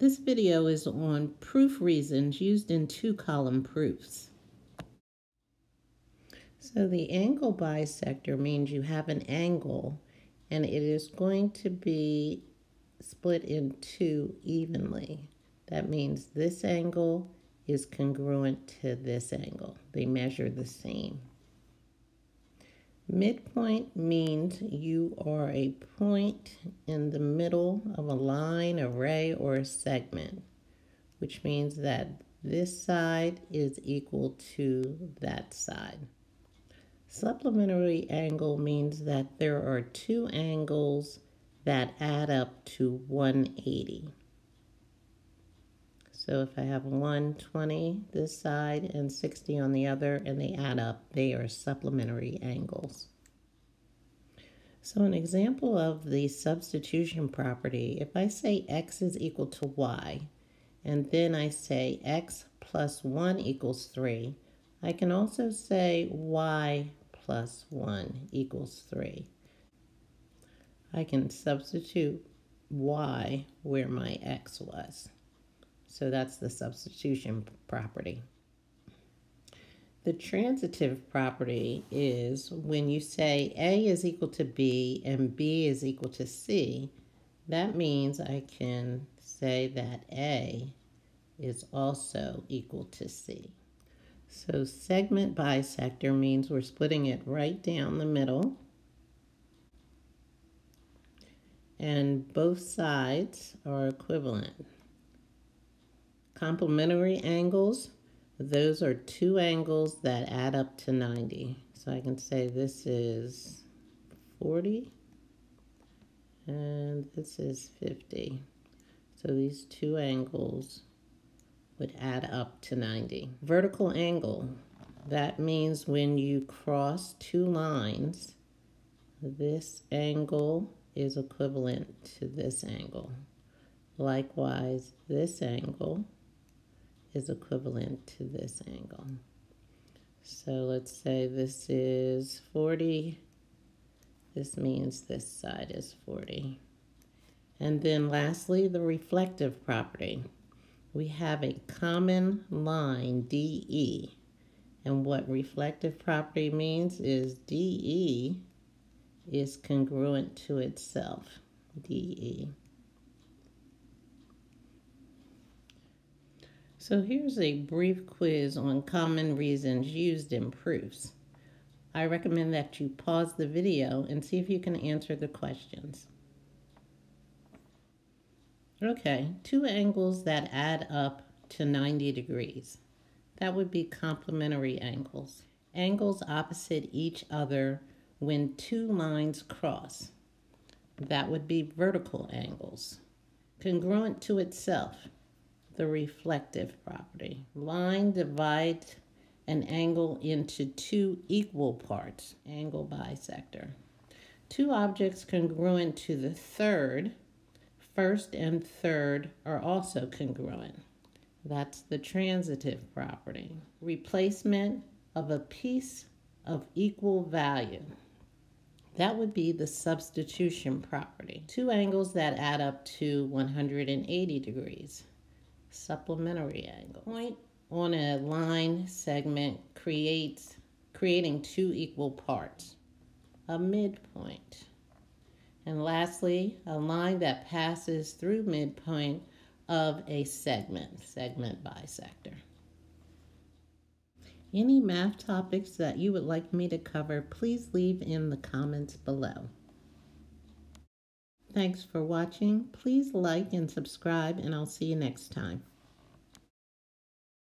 This video is on proof reasons used in two-column proofs. So the angle bisector means you have an angle and it is going to be split in two evenly. That means this angle is congruent to this angle. They measure the same. Midpoint means you are a point in the middle of a line, a ray, or a segment, which means that this side is equal to that side. Supplementary angle means that there are two angles that add up to 180. So if I have 120 this side and 60 on the other and they add up, they are supplementary angles. So an example of the substitution property, if I say x is equal to y, and then I say x plus 1 equals 3, I can also say y plus 1 equals 3. I can substitute y where my x was. So that's the substitution property. The transitive property is when you say A is equal to B and B is equal to C, that means I can say that A is also equal to C. So segment bisector means we're splitting it right down the middle. And both sides are equivalent. Complementary angles, those are two angles that add up to 90. So I can say this is 40 and this is 50. So these two angles would add up to 90. Vertical angle, that means when you cross two lines, this angle is equivalent to this angle. Likewise, this angle is equivalent to this angle. So let's say this is 40. This means this side is 40. And then lastly, the reflective property. We have a common line, DE. And what reflective property means is DE is congruent to itself, DE. So here's a brief quiz on common reasons used in proofs. I recommend that you pause the video and see if you can answer the questions. Okay, two angles that add up to 90 degrees. That would be complementary angles. Angles opposite each other when two lines cross. That would be vertical angles. Congruent to itself the reflective property. Line divides an angle into two equal parts, angle bisector. Two objects congruent to the third, first and third are also congruent. That's the transitive property. Replacement of a piece of equal value. That would be the substitution property. Two angles that add up to 180 degrees supplementary angle. Point on a line segment creates creating two equal parts, a midpoint. And lastly, a line that passes through midpoint of a segment, segment bisector. Any math topics that you would like me to cover, please leave in the comments below. Thanks for watching. Please like and subscribe, and I'll see you next time.